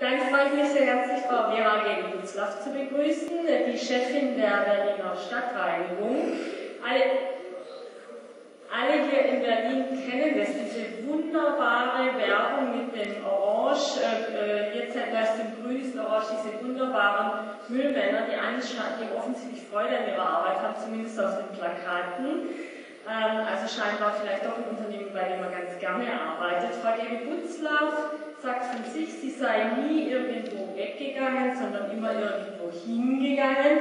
Dann freue ich mich sehr herzlich, Frau Vera Gegen-Butzlaff zu begrüßen, die Chefin der Berliner Stadtreinigung. Alle, alle hier in Berlin kennen das, diese wunderbare Werbung mit dem Orange, äh, jetzt erst im Grün ist Orange, diese wunderbaren Müllmänner, die, die offensichtlich Freude an ihrer Arbeit haben, zumindest auf den Plakaten. Ähm, also scheinbar vielleicht doch ein Unternehmen, bei dem man ganz gerne arbeitet. Frau Gebe-Butzlaff sagt von sich, sie sei nie irgendwo weggegangen, sondern immer irgendwo hingegangen.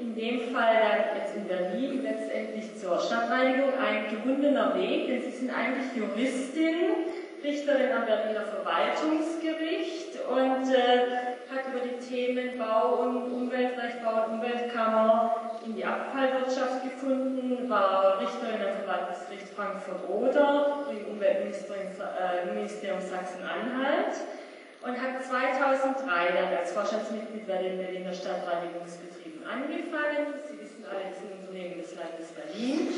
In dem Fall dann jetzt in Berlin letztendlich zur Stadtreinigung ein gewundener Weg, denn sie sind eigentlich Juristin, Richterin am Berliner Verwaltungsgericht und äh, hat über die Themen Bau und Umweltrecht, Bau und Umweltkammer in die Abfallwirtschaft gefunden, war Richterin am Verwaltungsgericht Frankfurt-Oder, Umweltministerium Sachsen-Anhalt und hat 2003 dann als Vorstandsmitglied bei den Berliner Stadtreinigungsbetrieben angefangen. Sie wissen alle, das sind Unternehmen des Landes Berlin.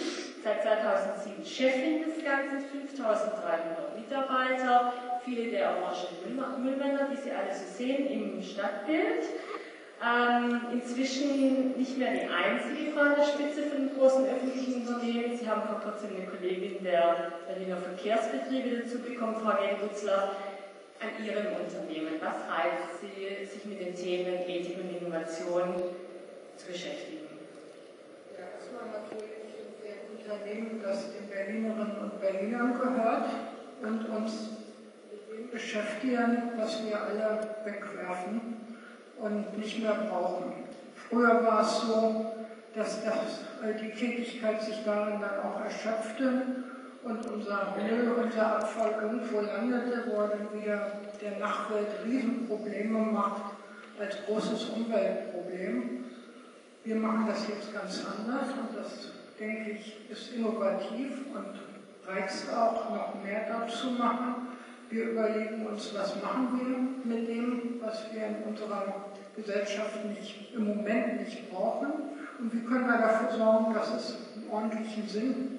Seit 2007 Chefin des Ganzen, 5300 Mitarbeiter, viele der orangen Müllmänner, die Sie alle so sehen im Stadtbild. Ähm, inzwischen nicht mehr die einzige Frau an der Spitze von großen öffentlichen Unternehmen. Sie haben vor kurzem eine Kollegin der Berliner Verkehrsbetriebe dazu bekommen, Frau Geldbutzler, an Ihrem Unternehmen. Was reizt Sie, sich mit den Themen Ethik und Innovation zu beschäftigen? Ja, erstmal natürlich ein Unternehmen, das den Berlinerinnen und Berlinern gehört und uns beschäftigen, was wir alle wegwerfen und nicht mehr brauchen. Früher war es so, dass das, äh, die Tätigkeit sich darin dann auch erschöpfte und unser Müll, unser Abfall irgendwo landete, wo er dann wieder der Nachwelt Riesenprobleme macht als großes Umweltproblem. Wir machen das jetzt ganz anders und das, denke ich, ist innovativ und reizt auch, noch mehr dazu machen. Wir überlegen uns, was machen wir mit dem, in unserer Gesellschaft nicht, im Moment nicht brauchen und wie können wir dafür sorgen, dass es einen ordentlichen Sinn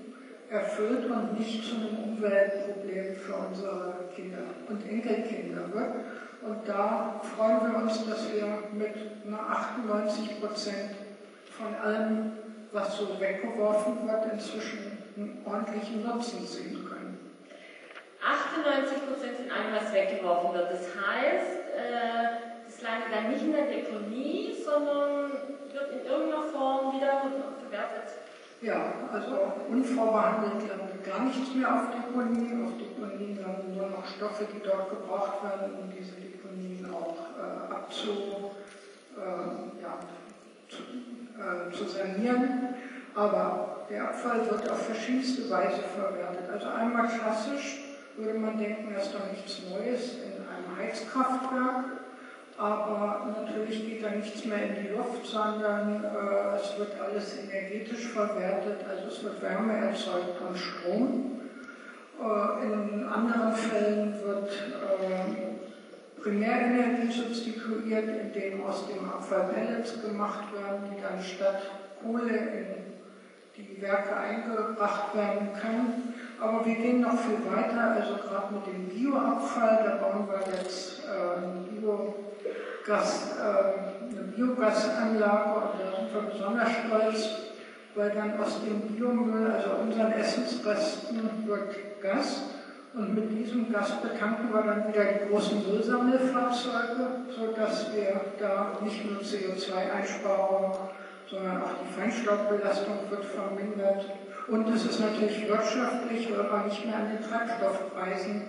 erfüllt und nicht zu einem Umweltproblem für unsere Kinder und Enkelkinder wird. Und da freuen wir uns, dass wir mit einer 98 Prozent von allem, was so weggeworfen wird, inzwischen einen ordentlichen Nutzen sehen können. 98 Prozent von allem, was weggeworfen wird. Das heißt, äh, landet dann nicht in der Deponie, sondern wird in irgendeiner Form wieder verwertet. Ja, also unvorbehandelt landet gar nichts mehr auf Deponien. Auf Deponien landen nur noch Stoffe, die dort gebraucht werden, um diese Deponien auch äh, abzu, äh, ja, zu, äh, zu sanieren. Aber der Abfall wird auf verschiedenste Weise verwertet. Also einmal klassisch würde man denken, das ist doch nichts Neues in einem Heizkraftwerk. Aber natürlich geht da nichts mehr in die Luft, sondern äh, es wird alles energetisch verwertet, also es wird Wärme erzeugt und Strom. Äh, in anderen Fällen wird äh, Primärenergie substituiert, indem aus dem Abfall Pellets gemacht werden, die dann statt Kohle in die Werke eingebracht werden können. Aber wir gehen noch viel weiter, also gerade mit dem Bioabfall, da bauen wir jetzt äh, Biogas, äh, eine Biogasanlage und da sind wir besonders stolz, weil dann aus dem Biomüll, also unseren Essensresten, wird Gas. Und mit diesem Gas betanken wir dann wieder die großen Müllsammelfahrzeuge, sodass wir da nicht nur CO2-Einsparungen sondern auch die Feinstaubbelastung wird vermindert. Und es ist natürlich wirtschaftlich, weil wir nicht mehr an den Treibstoffpreisen,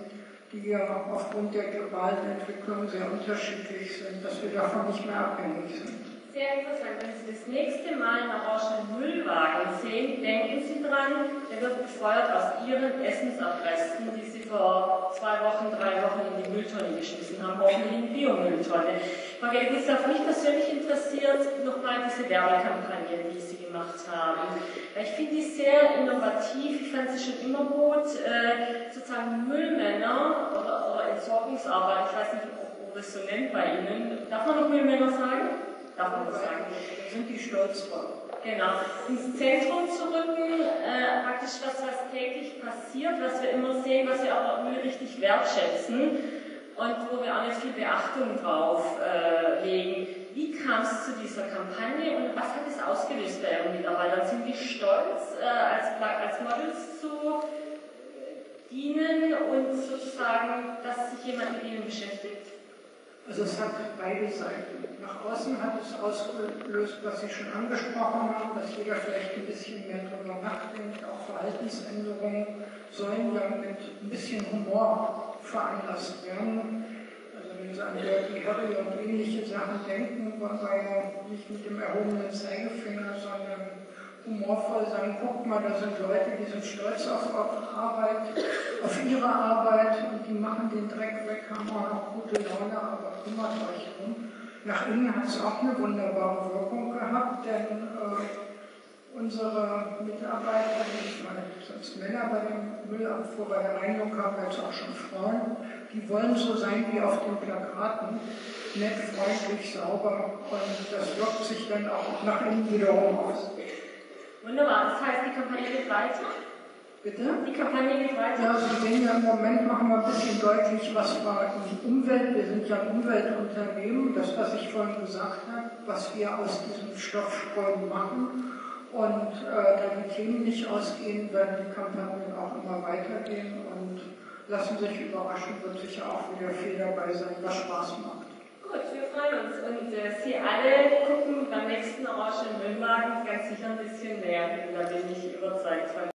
die ja aufgrund der globalen Entwicklung sehr unterschiedlich sind, dass wir davon nicht mehr abhängig sind. Sehr interessant. Wenn Sie das nächste Mal einen orangenen Müllwagen sehen, denken Sie dran, der wird befeuert aus Ihren Essensabresten, die Sie vor zwei Wochen, drei Wochen in die Mülltonne geschmissen haben, hoffentlich in die Biomülltonne. Frau Gelb, auch mich persönlich interessiert nochmal diese Werbekampagne, die Sie gemacht haben. Ich finde die sehr innovativ. Ich fand sie schon immer gut. Äh, sozusagen Müllmänner oder, oder Entsorgungsarbeit, ich weiß nicht, ob, ob es so nennt bei Ihnen. Darf man noch Müllmänner sagen? Darf man das sagen? Da sind die stolz drauf. Genau. Ins Zentrum zu rücken, äh, praktisch das, was täglich passiert, was wir immer sehen, was wir aber nie richtig wertschätzen und wo wir auch nicht viel Beachtung drauf äh, legen. Wie kam es zu dieser Kampagne und was hat es ausgelöst bei Ihren Mitarbeitern? Sind die stolz, äh, als, als Models zu dienen und sozusagen, dass sich jemand mit ihnen beschäftigt? Also es hat beide Seiten. Nach außen hat es ausgelöst, was Sie schon angesprochen haben, dass jeder vielleicht ein bisschen mehr darüber nachdenkt. Auch Verhaltensänderungen sollen ja mit ein bisschen Humor veranlasst werden. Also wenn Sie an Dirty Harry und ähnliche Sachen denken, wollen wir ja nicht mit dem erhobenen Zeigefinger, sondern humorvoll sagen, guck mal, da sind Leute, die sind stolz auf Arbeit, auf ihre Arbeit und die machen den Dreck weg, haben auch noch gute Laune, aber kümmert euch drum. Nach innen hat es auch eine wunderbare Wirkung gehabt, denn äh, unsere sonst Männer bei dem Müllabfuhr, bei der haben jetzt auch schon Frauen, die wollen so sein wie auf den Plakaten, nett, freundlich, sauber und das wirkt sich dann auch nach innen wiederum aus. Wunderbar, das heißt, die Kampagne geht weiter? Bitte? Die Kampagne geht weiter? Ja, Sie sehen ja im Moment, machen wir ein bisschen deutlich, was war in Umwelt, wir sind ja ein Umweltunternehmen, das, was ich vorhin gesagt habe, was wir aus diesem Stoffstreu machen. Und äh, da die Themen nicht ausgehen, werden die Kampagnen auch immer weitergehen und lassen sich überraschen, wird sicher auch wieder viel dabei sein, was Spaß macht. Gut, wir freuen uns und äh, Sie alle gucken beim nächsten Orange Müllwagen ganz sicher ein bisschen hin, da bin ich überzeugt von.